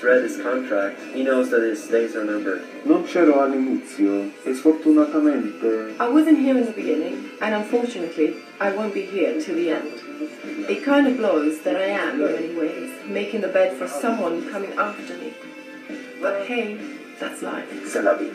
read his contract. He knows that his days are numbered. Non c'ero all'inizio e sfortunatamente I wasn't here in the beginning, and unfortunately, I won't be here till the end. It kind of blows that I am, in many ways, making the bed for someone coming after me. But hey, that's life. C'est la vie.